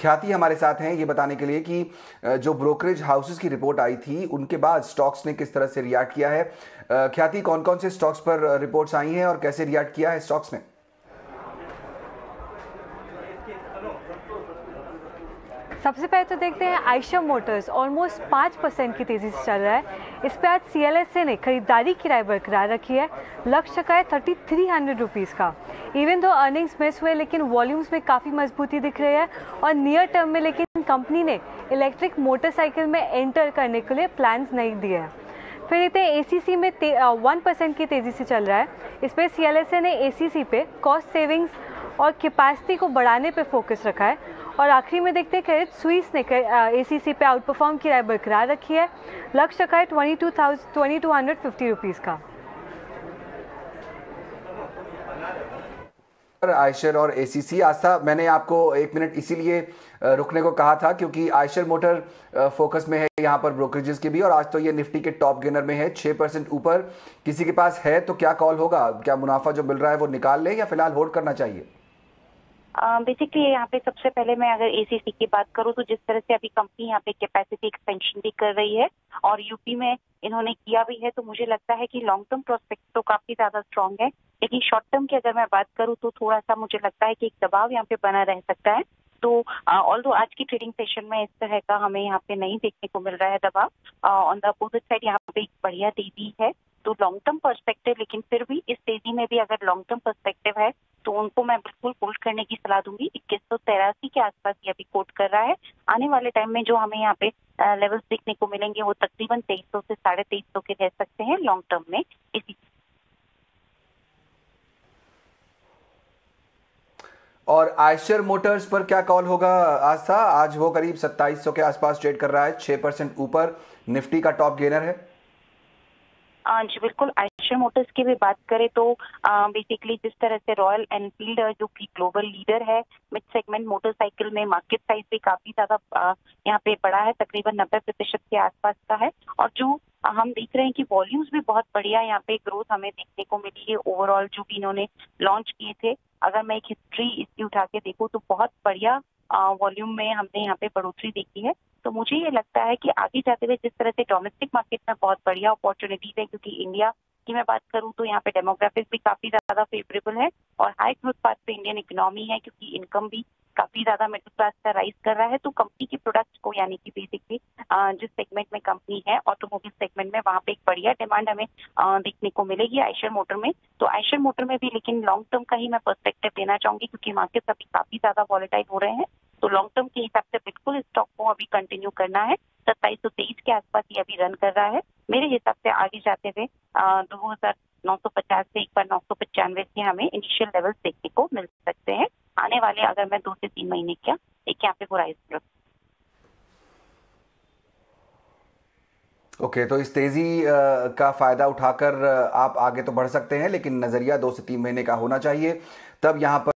ख्याति हमारे साथ हैं ये बताने के लिए कि जो ब्रोकरेज हाउसेस की रिपोर्ट आई थी, उनके बाद स्टॉक्स ने किस तरह से रिएक्ट किया है? ख्याति कौन कौन से स्टॉक्स पर रिपोर्ट्स आई हैं और कैसे रिएक्ट किया है स्टॉक्स ने? सबसे पहले तो देखते हैं आयशा मोटर्स ऑलमोस्ट पाँच परसेंट की तेज़ी से चल रहा है। इस पर आज सी एल एस ए ने खरीदारी किराए बरकरार रखी है। लक्ष्य का है थर्टी थ्री हंड्रेड रुपीज़ का। इवन दो अर्निंग्स मिस हुए, लेकिन वॉल्यूम्स में काफ़ी मजबूती दिख रही है और नियर टर्म में लेकिन कंपनी ने इलेक्ट्रिक मोटरसाइकिल में एंटर करने के लिए प्लान्स नहीं दिए हैं। फिर हैं ए में वन परसेंट की तेज़ी से चल रहा है। इस पर सी ने ए सी सी पे कॉस्ट सेविंग्स और कैपेसिटी को बढ़ाने पे फोकस रखा है। और आखिरी में देखते हैं क्रेडिट स्विस ने ए सी सी पे आउट परफॉर्म की राय बरकरार रखी है। लक्ष्य रखा है twenty two thousand twenty two hundred fifty rupees का आयशर और एसीसी आस्था, मैंने आपको एक मिनट इसीलिए रुकने को कहा था क्योंकि आयशर मोटर फोकस में है यहाँ पर ब्रोकरेजेस के भी और आज तो ये निफ्टी के टॉप गेनर में है छः परसेंट ऊपर। किसी के पास है तो क्या कॉल होगा? क्या मुनाफा जो मिल रहा है वो निकाल ले या फ़िलहाल होल्ड करना चाहिए? बेसिकली uh, यहाँ पे सबसे पहले मैं अगर एसीसी की बात करूँ तो जिस तरह से अभी कंपनी यहाँ पे कैपेसिटी एक्सपेंशन भी कर रही है और यूपी में इन्होंने किया भी है तो मुझे लगता है कि लॉन्ग टर्म प्रोस्पेक्ट तो काफ़ी ज़्यादा स्ट्रांग है। लेकिन शॉर्ट टर्म की अगर मैं बात करूँ तो थोड़ा सा मुझे लगता है कि एक दबाव यहाँ पे बना रह सकता है। तो ऑल दो आज की ट्रेडिंग सेशन में इस तरह का हमें यहाँ पे नहीं देखने को मिल रहा है दबाव ऑन द अपोजिट साइड यहाँ पे एक बढ़िया तेज़ी है। तो लॉन्ग टर्म पर्सपेक्टिव लेकिन फिर भी इस तेज़ी में भी अगर लॉन्ग टर्म पर्सपेक्टिव है तो उनको मैं बिल्कुल होल्ड करने की सलाह दूँगी। इक्कीस सौ तेरासी के आसपास ये अभी कोट कर रहा है। आने वाले टाइम में जो हमें यहाँ पे लेवल्स देखने को मिलेंगे, वो तकरीबन तेईस सौ से साढ़े तेईस सौ के रह सकते हैं लॉन्ग टर्म में। इसी और आयशर मोटर्स पर क्या कॉल होगा आस्था आज वो करीब 2700 के आसपास ट्रेड कर रहा है 6 परसेंट ऊपर। निफ्टी का टॉप गेनर है। जी, बिल्कुल। आयशर मोटर्स की भी बात करें तो बेसिकली जिस तरह से रॉयल एनफील्ड जो कि ग्लोबल लीडर है मिड सेगमेंट मोटरसाइकिल में मार्केट साइज़ भी काफ़ी ज़्यादा यहाँ पे बड़ा है, तकरीबन नब्बे प्रतिशत के आसपास का है। और जो हम देख रहे हैं कि वॉल्यूम्स भी बहुत बढ़िया यहाँ पे ग्रोथ हमें देखने को मिली है। ओवरऑल जो भी इन्होंने लॉन्च किए थे, अगर मैं एक हिस्ट्री इसकी उठा के देखूँ तो बहुत बढ़िया वॉल्यूम में हमने यहाँ पे बढ़ोतरी देखी है। तो मुझे ये लगता है कि आगे जाते हुए जिस तरह से डोमेस्टिक मार्केट में बहुत बढ़िया अपॉर्चुनिटीज़ है, क्योंकि इंडिया की मैं बात करूँ तो यहाँ पे डेमोग्राफिक भी काफ़ी ज़्यादा फेवरेबल है और हाई ग्रोथ पार्ट पे इंडियन इकोनॉमी है, क्योंकि इनकम भी काफ़ी ज़्यादा मिडिल क्लास का राइज कर रहा है। तो कंपनी के प्रोडक्ट्स को यानी कि बेसिकली जिस सेगमेंट में कंपनी है ऑटोमोबाइल सेगमेंट में वहाँ पे एक बढ़िया डिमांड हमें देखने को मिलेगी आयशर मोटर में। तो आयशर मोटर में भी लेकिन लॉन्ग टर्म का ही मैं पर्सपेक्टिव देना चाहूँगी, क्योंकि मार्केट अभी काफ़ी ज़्यादा वॉलेटाइल हो रहे हैं। तो लॉन्ग टर्म के हिसाब से बिल्कुल स्टॉक अभी कंटिन्यू करना है। सत्ताईस सौ तेईस के आसपास ये अभी रन कर रहा है। मेरे हिसाब से आगे जाते हुए दो हज़ार नौ सौ पचास से एक बार नौ सौ पचानवे के हमें इनिशियल लेवल्स देखने को मिल सकते हैं। आने वाले अगर मैं दो से तीन महीने क्या एक यहाँ पे बुराई ओके okay, तो इस तेज़ी का फ़ायदा उठाकर आप आगे तो बढ़ सकते हैं लेकिन नज़रिया दो से तीन महीने का होना चाहिए। तब यहाँ पर